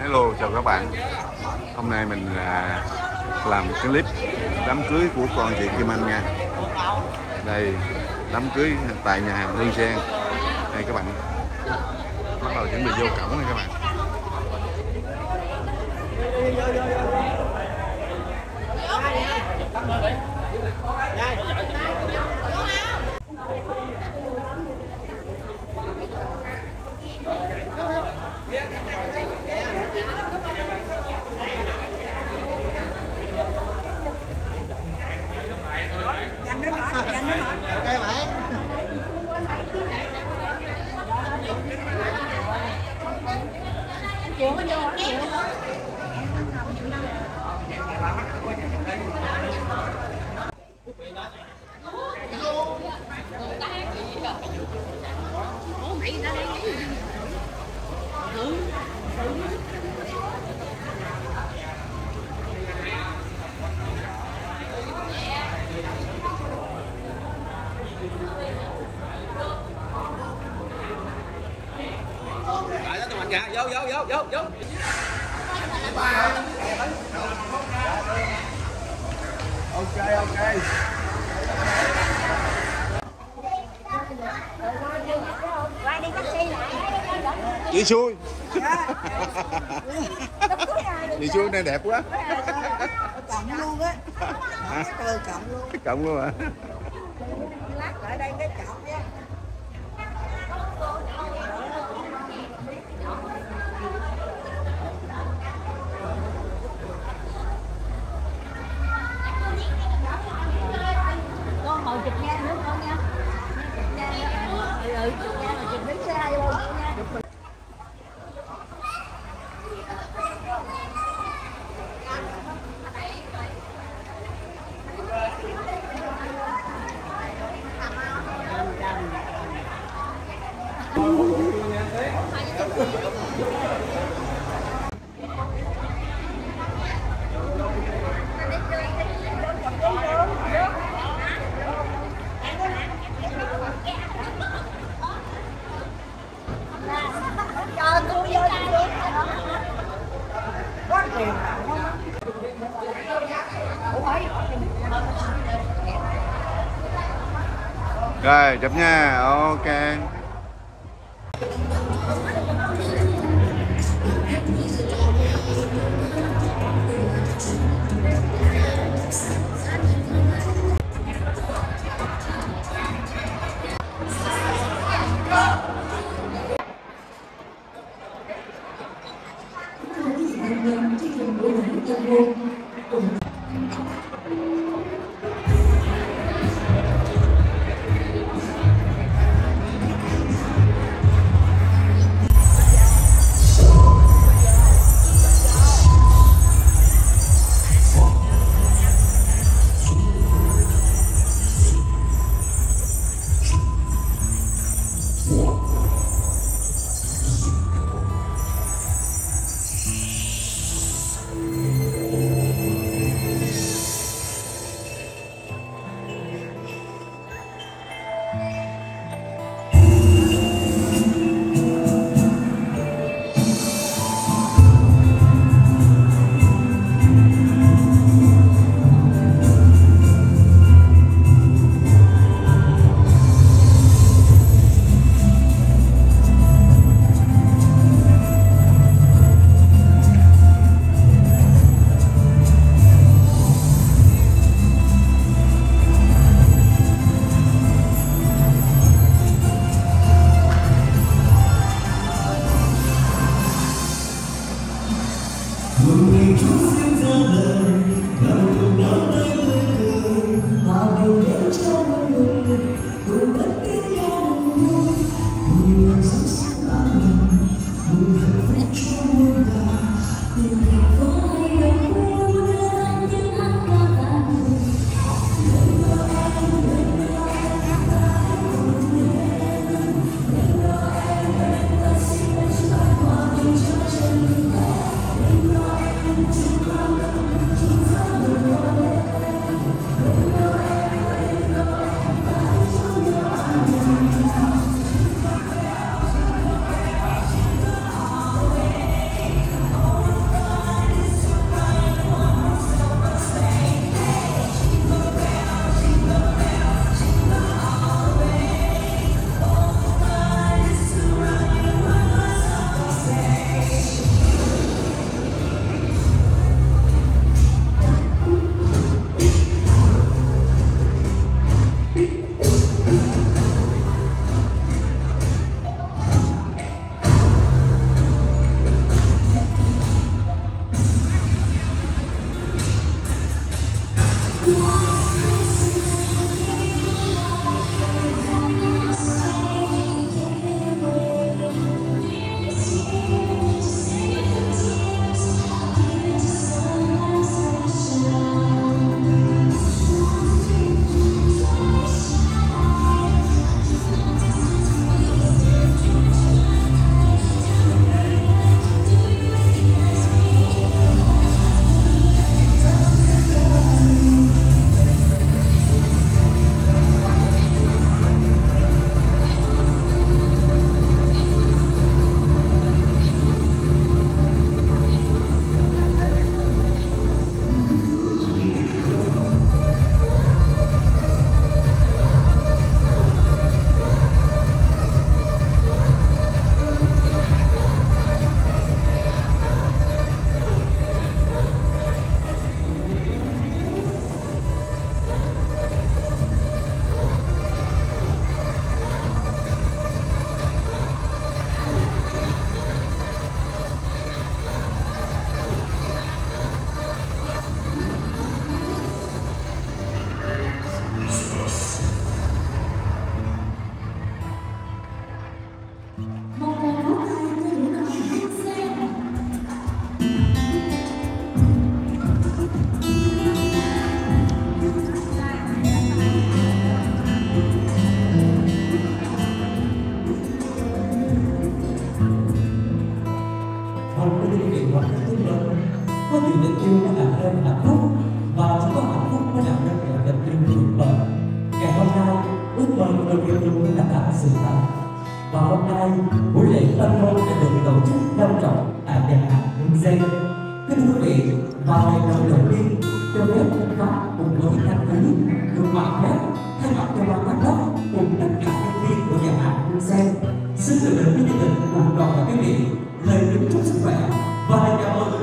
Hello, chào các bạn. Hôm nay mình là làm cái clip đám cưới của con chị Kim Anh nha. Đây, đám cưới tại nhà hàng Hương Sen Đây các bạn, Bắt đầu chuẩn bị vô cổng này các bạn dạ vô vô vô vô vô Ok ok đi taxi lại. Đi xuôi Đi xuôi này đẹp quá Cộng luôn á. Cộng luôn. Cộng luôn hả Lát lại đây cái cộng nha. Con ngồi chụp nha nữa con nha. Chụp nha. Ừ, ừ, chụp nha, chụp đứng xe hai vô nha. Cho cô vô đi. Quá tiền. Rồi chụp nha. Ok. cho phép thanh khóc cùng với thanh quý được hoàn hết thay mặt cho ban giám đốc, cùng tất cả nhân viên của nhà hàng Hương Sen, xin gửi đến với gia đình cùng đoàn và quý vị lời kính chúc sức khỏe và lời chào mừng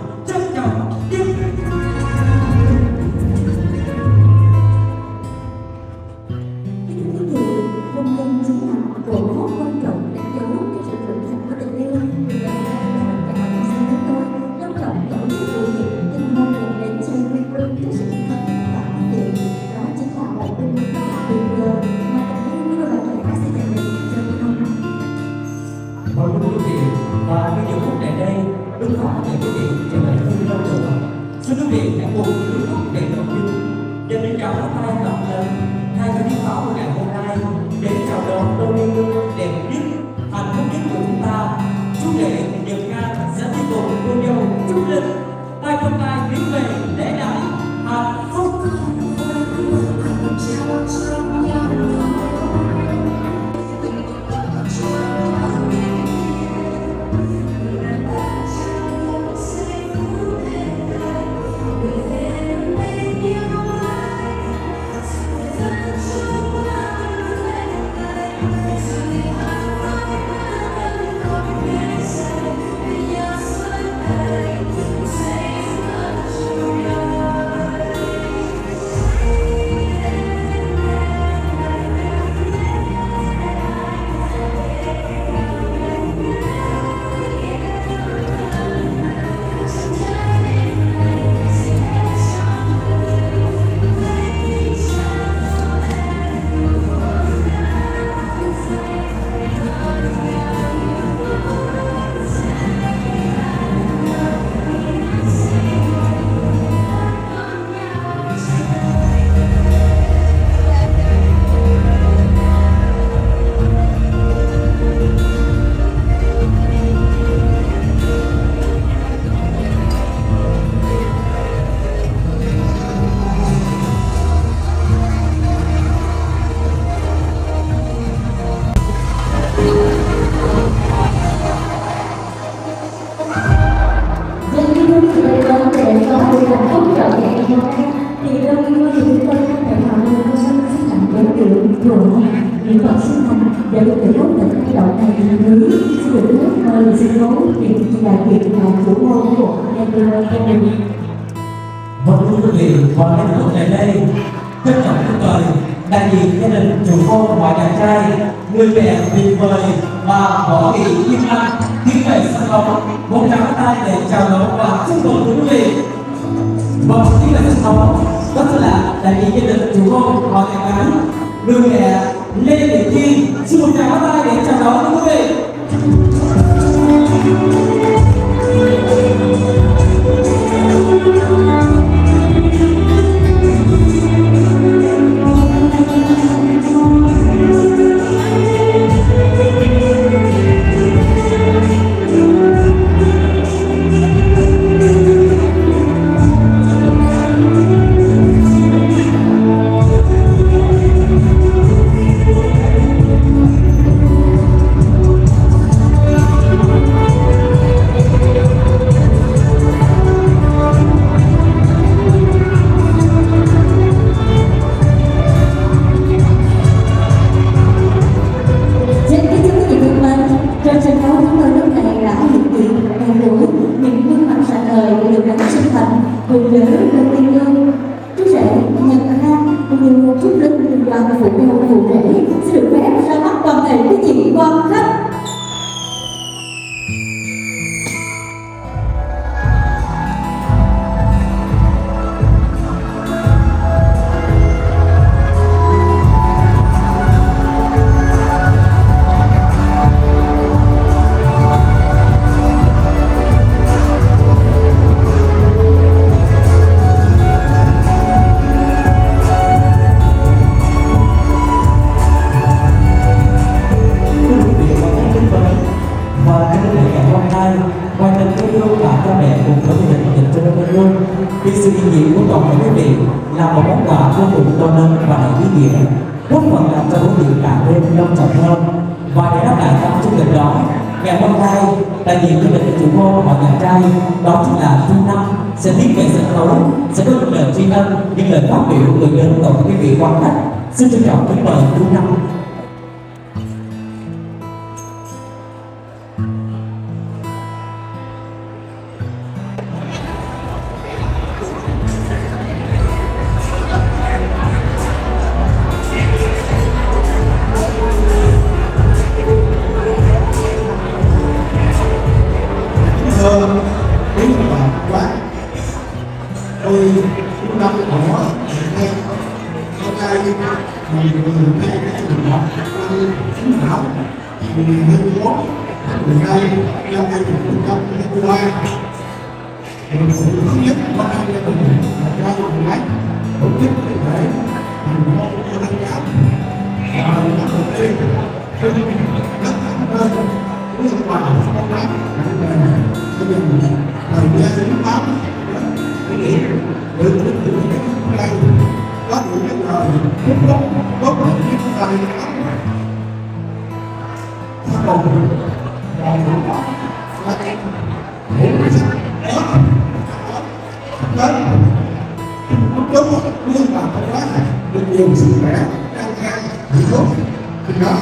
trai, người mẹ tuyệt vời và võ thị kim anh kính lệ sân khấu một tràng tay để chào đón và chúc mừng quý vị. Vâng kính lệ sân khấu rất là đại diện gia đình chủ hôn họ nhà gái người mẹ lê thị chi xin một tràng tay để chào đón quý vị. Đại diện cho bệnh chủ môn và nhà trai đó chính là phương Năm, sẽ tiếp về sân khấu, sẽ có những lời tri ân, những lời phát biểu của người dân tổng quý vị quan khách. Xin trân trọng kính mời phương Năm. Chính chín học thì mình mươi mốt từ nay năm hai nghìn không hai mươi ba mình cũng thứ nhất ba gia đình là cho người máy tổ chức cụ thể thành môn cho năm giáo và năm đầu tiên trên rất cảm ơn cũng ông vào con bác bạn bè gia đình thời gian đến tám cái điểm được được được cái đây có những cái lời chúc phúc tốt đẹp nhất thời lắm chúc luôn bà con bác được nhiều sức khỏe an khang hạnh phúc thì đó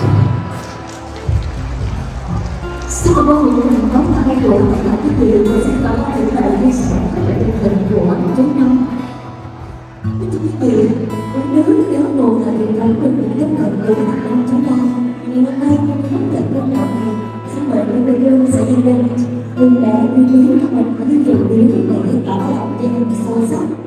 Xin cảm ơn những thành công và thay đổi của các quý vị và xin cảm ơn chia sẻ về tinh thần của chú Năm. Thưa quý vị, với nước nhớ nguồn thời điểm thống của những tiếp cận của Việt Nam chúng ta. Ngày hôm nay, trong lúc trận quan trọng này, xin mời quý vị Dương sẽ đi lên đừng để quý lý các mình có những điều biến để tỏ lòng cho mình sâu sắc.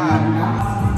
Obrigado.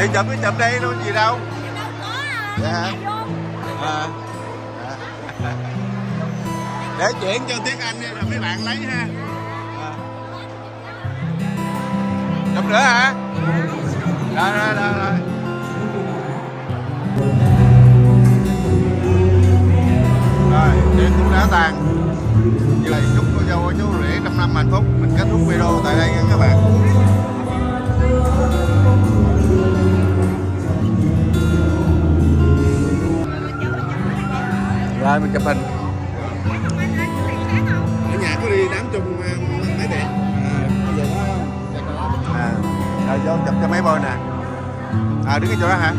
Rồi chụp cái chụp đây luôn gì đâu. Dạ. À. À. để chuyển cho tiếng anh đi rồi mấy bạn lấy ha. À. chụp nữa hả? Rồi rồi rồi rồi. Rồi chuyện cũng đã tàn. Như vậy chúc cô dâu chú rể trăm năm hạnh phúc. Mình kết thúc video tại đây nha các bạn rồi mình chụp hình. Ở nhà có đi đám chung à, mấy đẹp à, bây giờ đó à, rồi vô chụp cho mấy bôi nè. À đứng cái chỗ đó hả